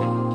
Bible.